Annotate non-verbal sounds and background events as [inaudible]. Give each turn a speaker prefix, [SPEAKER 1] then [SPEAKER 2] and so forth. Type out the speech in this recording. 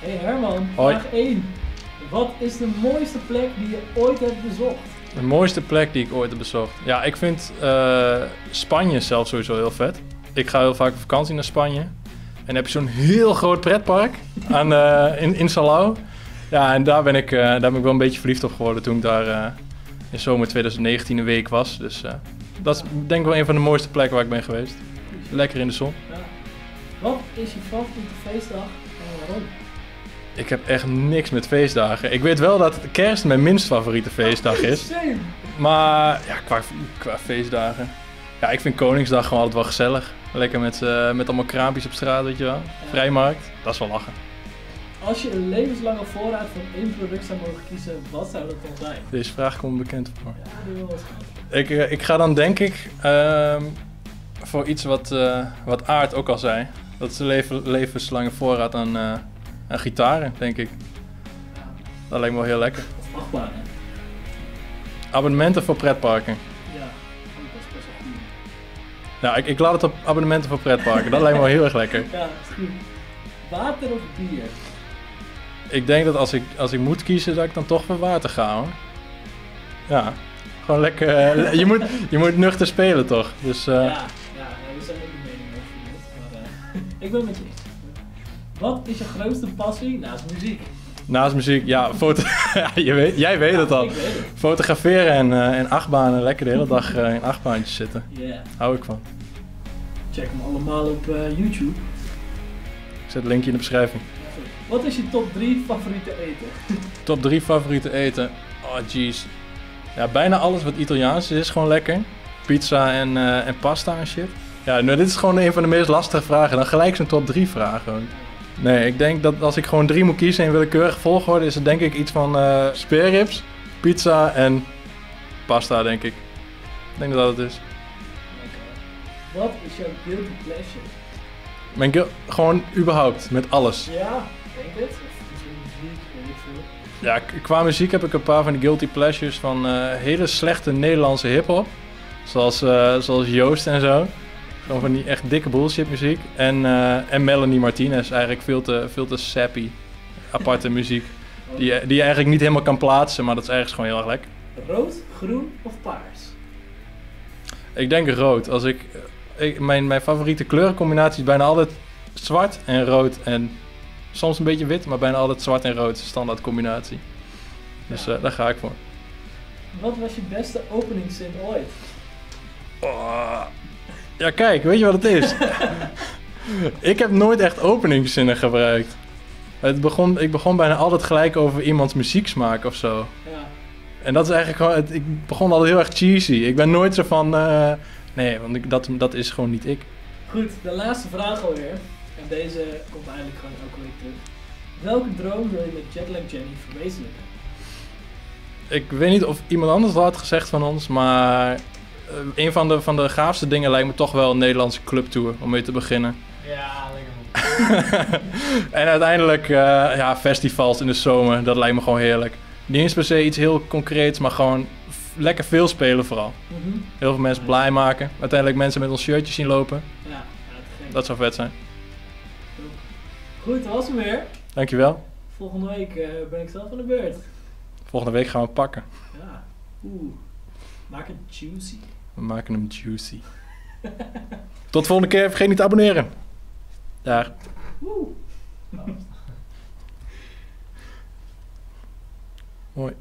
[SPEAKER 1] Hey Herman,
[SPEAKER 2] Hoi.
[SPEAKER 1] vraag 1. Wat is de mooiste plek die je ooit hebt bezocht?
[SPEAKER 2] De mooiste plek die ik ooit heb bezocht. Ja, ik vind eh, Spanje zelf sowieso heel vet. Ik ga heel vaak op vakantie naar Spanje. En heb je zo'n heel groot pretpark aan, eh, in, in Salau. Ja, en daar ben, ik, eh, daar ben ik wel een beetje verliefd op geworden toen ik daar in zomer 2019 een week was. Dus dat is denk ik wel een van de mooiste plekken waar ik ben geweest. Lekker in de zon.
[SPEAKER 1] Ja. Wat is je favoriete feestdag en waarom?
[SPEAKER 2] Ik heb echt niks met feestdagen. Ik weet wel dat kerst mijn minst favoriete feestdag is. [laughs]
[SPEAKER 1] Same.
[SPEAKER 2] Maar ja, qua, qua feestdagen. Ja, ik vind Koningsdag gewoon altijd wel gezellig. Lekker met, eh, met allemaal kraampjes op straat, weet je wel. Vrijmarkt, dat is wel lachen.
[SPEAKER 1] Als je een levenslange voorraad van één product zou mogen kiezen, wat zou dat dan zijn?
[SPEAKER 2] Deze vraag komt bekend voor.
[SPEAKER 1] Ja, die wil wel eens gaan.
[SPEAKER 2] Ik, eh, ik ga dan denk ik ehm, voor iets wat, eh, wat Aard ook al zei. Dat is een leven, levenslange voorraad aan, eh, aan gitaren, denk ik. Dat lijkt me wel heel lekker.
[SPEAKER 1] Of?
[SPEAKER 2] Abonnementen voor pretparken.
[SPEAKER 1] Ja, oh, dat is best wel goed.
[SPEAKER 2] Nou, ik, ik laat het op abonnementen voor pretparken. Dat lijkt me wel heel erg lekker.
[SPEAKER 1] Ja, is goed. Water of bier?
[SPEAKER 2] Ik denk dat als ik, als ik moet kiezen, dat ik dan toch voor water ga hoor. Ja, gewoon lekker. eh, [laughs] je, moet, je moet nuchter spelen toch? Dus eh,
[SPEAKER 1] Ja, ik ben met je eens. Wat is je grootste passie naast muziek?
[SPEAKER 2] naast muziek, ja, foto [laughs] je weet, jij weet het al.
[SPEAKER 1] Ik weet het.
[SPEAKER 2] Fotograferen en, eh en achtbanen, lekker de hele dag eh, in achtbaantjes zitten.
[SPEAKER 1] Yeah.
[SPEAKER 2] Hou ik van.
[SPEAKER 1] Check hem allemaal op eh, YouTube.
[SPEAKER 2] Ik zet het linkje in de beschrijving.
[SPEAKER 1] Wat is je top 3 favoriete eten? [laughs]
[SPEAKER 2] Top 3 favoriete eten. Oh jeez. Ja, bijna alles wat Italiaans is, is gewoon lekker. Pizza en, en pasta en shit. Ja, nou, dit is gewoon een van de meest lastige vragen. Dan gelijk zo'n top 3 vragen. Nee, ik denk dat als ik gewoon drie moet kiezen in willekeurige volgorde, is het denk ik iets van eh speerrips, pizza en pasta, denk ik. Ik denk dat dat het is.
[SPEAKER 1] Wat is jouw guilty pleasure?
[SPEAKER 2] Mijn guil- gewoon überhaupt, met alles.
[SPEAKER 1] Ja, denk het.
[SPEAKER 2] Ja, qua muziek heb ik een paar van die guilty pleasures van eh, hele slechte Nederlandse hip-hop. Zoals, eh, zoals Joost en zo. Gewoon van die echt dikke bullshit muziek. En, eh, en Melanie Martinez, eigenlijk veel te, veel te sappy, aparte [laughs] muziek. Die, je- die je eigenlijk niet helemaal kan plaatsen, maar dat is ergens gewoon heel erg lekker.
[SPEAKER 1] Rood, groen of paars?
[SPEAKER 2] Ik denk rood. Als ik, ik, mijn, mijn favoriete kleurencombinatie is bijna altijd zwart en rood. En soms een beetje wit, maar bijna altijd zwart en rood standaard combinatie. Dus eh, daar ga ik voor.
[SPEAKER 1] Wat was je beste openingszin ooit?
[SPEAKER 2] Oh. Ja, kijk, weet je wat het is? [laughs] ik heb nooit echt openingszinnen gebruikt. Het begon, ik begon bijna altijd gelijk over iemands muzieksmaak of zo.
[SPEAKER 1] Ja.
[SPEAKER 2] En dat is eigenlijk gewoon, het, ik begon altijd heel erg cheesy. Ik ben nooit zo van, eh, nee, want ik, dat, dat is gewoon niet ik.
[SPEAKER 1] Goed, de laatste vraag alweer. En deze komt eigenlijk gewoon elke week terug. Welke droom wil je met Jetlag Jenny verwezenlijken?
[SPEAKER 2] Ik weet niet of iemand anders dat had gezegd van ons, maar een van de, van de gaafste dingen lijkt me toch wel een Nederlandse clubtour om mee te beginnen.
[SPEAKER 1] Ja, lekker [laughs]
[SPEAKER 2] en uiteindelijk, eh, ja, festivals in de zomer, dat lijkt me gewoon heerlijk. Niet eens per se iets heel concreets, maar gewoon lekker veel spelen vooral.
[SPEAKER 1] Mhm.
[SPEAKER 2] Heel veel mensen blij maken. Uiteindelijk mensen met ons shirtjes zien lopen.
[SPEAKER 1] Ja, gek.
[SPEAKER 2] Dat zou vet zijn.
[SPEAKER 1] Goed, dat was hem weer.
[SPEAKER 2] Dankjewel.
[SPEAKER 1] Volgende week eh, ben ik zelf aan de beurt.
[SPEAKER 2] Volgende week gaan we pakken.
[SPEAKER 1] Ja, oeh. Maak het juicy.
[SPEAKER 2] We maken hem juicy. Tot de volgende keer. Vergeet niet te abonneren. Daar.
[SPEAKER 1] Oeh.
[SPEAKER 2] Mooi.